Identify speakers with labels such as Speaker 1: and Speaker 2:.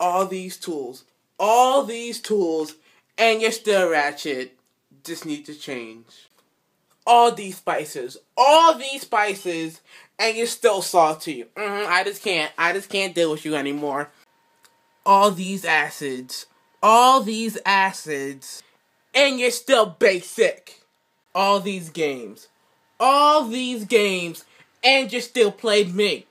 Speaker 1: all these tools, all these tools, and you're still ratchet. Just need to change. All these spices, all these spices, and you're still salty. Mm-hmm, I just can't. I just can't deal with you anymore. All these acids, all these acids, and you're still basic. All these games, all these games, and you still played me.